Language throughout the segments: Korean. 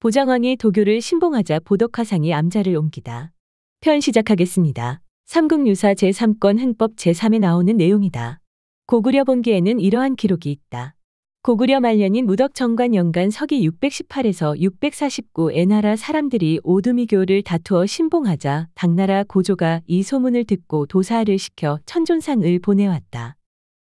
보장왕이 도교를 신봉하자 보덕화상이 암자를 옮기다. 편 시작하겠습니다. 삼국유사 제3권 흥법 제3에 나오는 내용이다. 고구려 본기에는 이러한 기록이 있다. 고구려 말년인 무덕정관 연간 서기 618에서 649에 나라 사람들이 오두미교를 다투어 신봉하자 당나라 고조가 이 소문을 듣고 도사를 시켜 천존상을 보내왔다.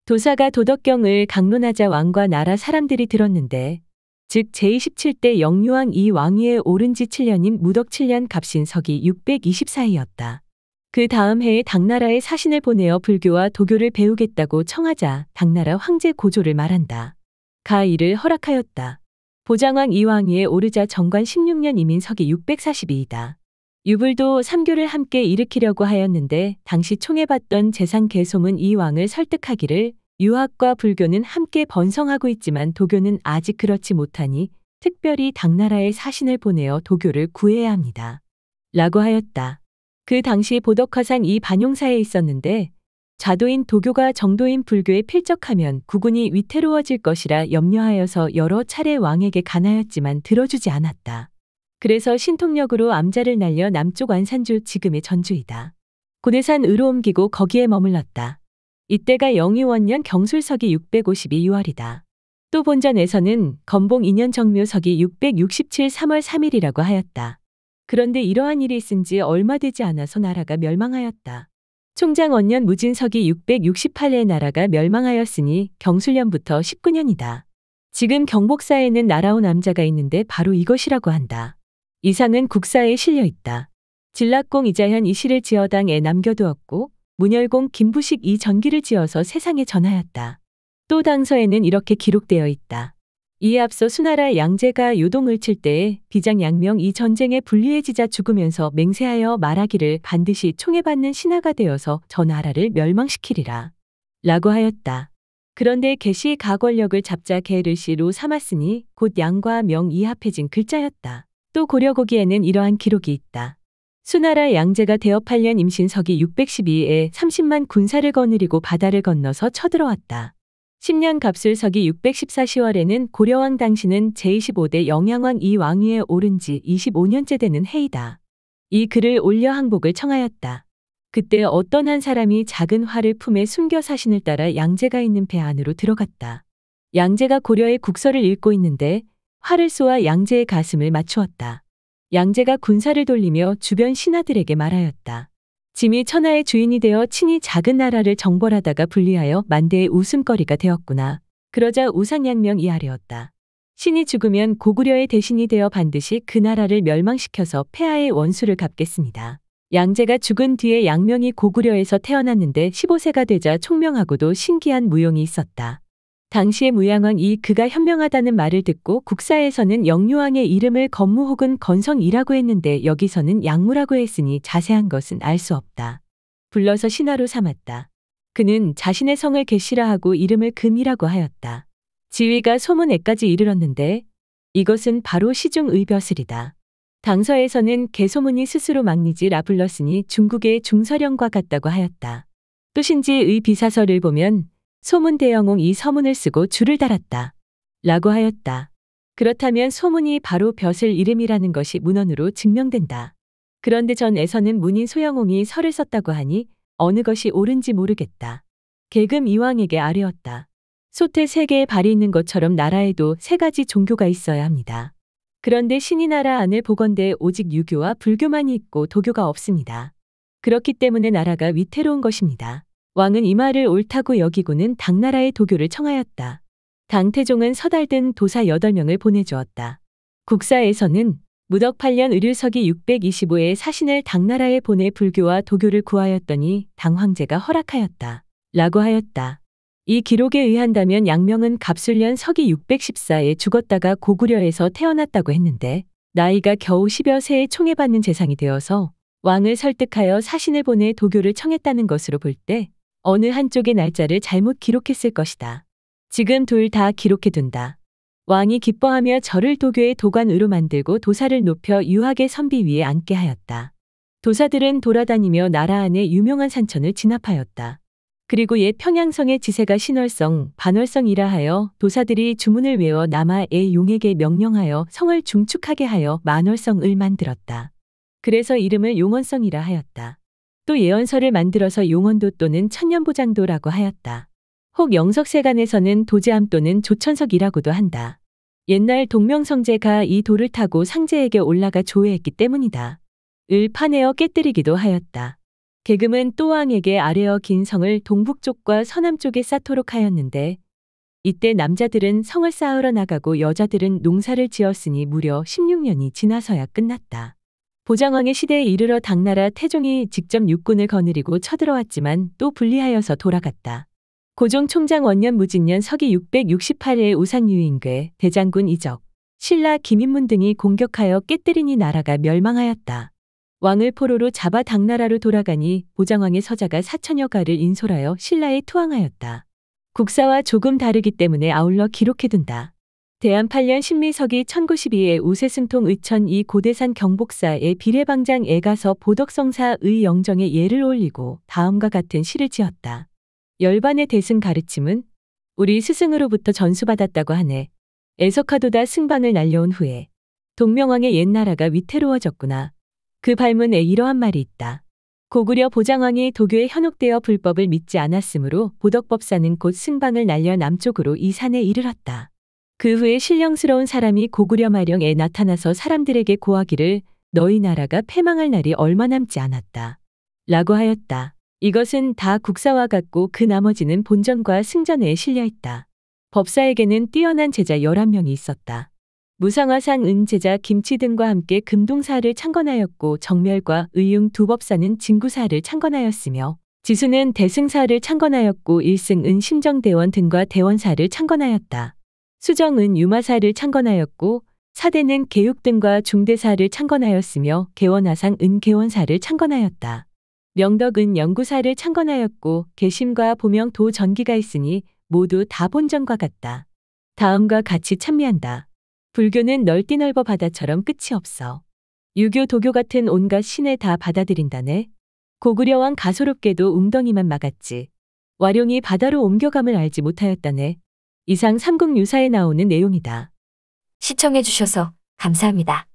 도사가 도덕경을 강론하자 왕과 나라 사람들이 들었는데 즉 제27대 영유왕 이 왕위에 오른 지 7년인 무덕 7년 갑신 서기 624이었다. 그 다음 해에 당나라에 사신을 보내어 불교와 도교를 배우겠다고 청하자 당나라 황제 고조를 말한다. 가 이를 허락하였다. 보장왕 이왕위에 오르자 정관 16년 이민 서기 642이다. 유불도 삼교를 함께 일으키려고 하였는데 당시 총애받던 재상 개소문 이 왕을 설득하기를 유학과 불교는 함께 번성하고 있지만 도교는 아직 그렇지 못하니 특별히 당나라에 사신을 보내어 도교를 구해야 합니다. 라고 하였다. 그 당시 보덕화상 이 반용사에 있었는데 좌도인 도교가 정도인 불교에 필적하면 국군이 위태로워질 것이라 염려하여서 여러 차례 왕에게 간하였지만 들어주지 않았다. 그래서 신통력으로 암자를 날려 남쪽 안산주 지금의 전주이다. 고대산으로 옮기고 거기에 머물렀다. 이때가 영의원년 경술서기 652 6월이다. 또 본전에서는 건봉 2년 정묘서기 667 3월 3일이라고 하였다. 그런데 이러한 일이 있은 지 얼마 되지 않아서 나라가 멸망하였다. 총장 원년 무진서기 668에 나라가 멸망하였으니 경술년부터 19년이다. 지금 경복사에는 날아온 남자가 있는데 바로 이것이라고 한다. 이상은 국사에 실려 있다. 진락공 이자현 이 시를 지어당에 남겨두었고 문열공 김부식 이 전기를 지어서 세상에 전하였다. 또 당서에는 이렇게 기록되어 있다. 이에 앞서 수나라 양제가 요동을 칠 때에 비장 양명 이 전쟁에 불리해지자 죽으면서 맹세하여 말하기를 반드시 총애받는 신하가 되어서 저 나라를 멸망시키리라. 라고 하였다. 그런데 개시 가권력을 잡자 게르시로 삼았으니 곧 양과 명이 합해진 글자였다. 또 고려고기에는 이러한 기록이 있다. 수나라 양제가 대업 8년 임신서기 612에 30만 군사를 거느리고 바다를 건너서 쳐들어왔다. 10년 갑술 서기 614 10월에는 고려왕 당시는 제25대 영양왕 이 왕위에 오른 지 25년째 되는 해이다. 이 글을 올려 항복을 청하였다. 그때 어떤 한 사람이 작은 활을 품에 숨겨 사신을 따라 양제가 있는 배 안으로 들어갔다. 양제가 고려의 국서를 읽고 있는데 활을 쏘아 양제의 가슴을 맞추었다. 양제가 군사를 돌리며 주변 신하들에게 말하였다. 짐이 천하의 주인이 되어 친히 작은 나라를 정벌하다가 분리하여 만대의 웃음거리가 되었구나. 그러자 우상양명 이하려었다. 신이 죽으면 고구려의 대신이 되어 반드시 그 나라를 멸망시켜서 폐하의 원수를 갚겠습니다. 양제가 죽은 뒤에 양명이 고구려에서 태어났는데 15세가 되자 총명하고도 신기한 무용이 있었다. 당시의 무양왕 이 그가 현명하다는 말을 듣고 국사에서는 영유왕의 이름을 건무 혹은 건성이라고 했는데 여기서는 양무라고 했으니 자세한 것은 알 수 없다. 불러서 신하로 삼았다. 그는 자신의 성을 계시라 하고 이름을 금이라고 하였다. 지위가 소문에까지 이르렀는데 이것은 바로 시중의벼슬이다. 당서에서는 개소문이 스스로 막리지라 불렀으니 중국의 중서령과 같다고 하였다. 또 신지의 비사설을 보면 소문 대영웅 이 서문을 쓰고 줄을 달았다. 라고 하였다. 그렇다면 소문이 바로 벼슬 이름이라는 것이 문헌으로 증명된다. 그런데 전에서는 문인 소영웅이 설을 썼다고 하니 어느 것이 옳은지 모르겠다. 계금 이왕에게 아뢰었다. 소태 세 개의 발이 있는 것처럼 나라에도 세 가지 종교가 있어야 합니다. 그런데 신이 나라 안을 보건대 오직 유교와 불교만이 있고 도교가 없습니다. 그렇기 때문에 나라가 위태로운 것입니다. 왕은 이 말을 옳다고 여기고는 당나라의 도교를 청하였다. 당태종은 서달 등 도사 8명을 보내주었다. 국사에서는 무덕 8년 의류서기 625에 사신을 당나라에 보내 불교와 도교를 구하였더니 당황제가 허락하였다. 라고 하였다. 이 기록에 의한다면 양명은 갑술년 서기 614에 죽었다가 고구려에서 태어났다고 했는데 나이가 겨우 10여 세에 총애받는 재상이 되어서 왕을 설득하여 사신을 보내 도교를 청했다는 것으로 볼 때 어느 한쪽의 날짜를 잘못 기록했을 것이다. 지금 둘 다 기록해둔다. 왕이 기뻐하며 저를 도교의 도관으로 만들고 도사를 높여 유학의 선비 위에 앉게 하였다. 도사들은 돌아다니며 나라 안에 유명한 산천을 진압하였다. 그리고 옛 평양성의 지세가 신월성, 반월성이라 하여 도사들이 주문을 외워 남아의 용에게 명령하여 성을 중축하게 하여 만월성을 만들었다. 그래서 이름을 용원성이라 하였다. 또 예언서를 만들어서 용원도 또는 천년보장도라고 하였다. 혹 영석세간에서는 도제암 또는 조천석이라고도 한다. 옛날 동명성제가 이 돌을 타고 상제에게 올라가 조회했기 때문이다. 을 파내어 깨뜨리기도 하였다. 계금은 또왕에게 아래어 긴 성을 동북쪽과 서남쪽에 쌓도록 하였는데 이때 남자들은 성을 쌓으러 나가고 여자들은 농사를 지었으니 무려 16년이 지나서야 끝났다. 보장왕의 시대에 이르러 당나라 태종이 직접 육군을 거느리고 쳐들어왔지만 또 분리하여서 돌아갔다. 고종 총장 원년 무진년 서기 668일 우상유인괴 대장군 이적 신라 김인문 등이 공격하여 깨뜨리니 나라가 멸망하였다. 왕을 포로로 잡아 당나라로 돌아가니 보장왕의 서자가 사천여 가를 인솔하여 신라에 투항하였다. 국사와 조금 다르기 때문에 아울러 기록해둔다. 대안 8년 신미석이 1092에 우세승통 의천 이 고대산 경복사의 비례방장 애가서 보덕성사의 영정에 예를 올리고 다음과 같은 시를 지었다. 열반의 대승 가르침은 우리 스승으로부터 전수받았다고 하네. 애석하도다 승방을 날려온 후에 동명왕의 옛 나라가 위태로워졌구나. 그 발문에 이러한 말이 있다. 고구려 보장왕이 도교에 현혹되어 불법을 믿지 않았으므로 보덕법사는 곧 승방을 날려 남쪽으로 이 산에 이르렀다. 그 후에 신령스러운 사람이 고구려 마령에 나타나서 사람들에게 고하기를 너희 나라가 패망할 날이 얼마 남지 않았다. 라고 하였다. 이것은 다 국사와 같고 그 나머지는 본전과 승전에 실려 있다. 법사에게는 뛰어난 제자 11명이 있었다. 무상화상 은제자 김치 등과 함께 금동사를 창건하였고 정멸과 의융 두 법사는 진구사를 창건하였으며 지수는 대승사를 창건하였고 일승은 심정대원 등과 대원사를 창건하였다. 수정은 유마사를 창건하였고 사대는 개육 등과 중대사를 창건하였으며 개원하상 은개원사를 창건하였다. 명덕은 연구사를 창건하였고 개심과 보명 도 전기가 있으니 모두 다 본전과 같다. 다음과 같이 참미한다. 불교는 넓디 넓어 바다처럼 끝이 없어. 유교, 도교 같은 온갖 신에 다 받아들인다네. 고구려 왕 가소롭게도 웅덩이만 막았지. 와룡이 바다로 옮겨감을 알지 못하였다네. 이상 삼국유사에 나오는 내용이다. 시청해주셔서 감사합니다.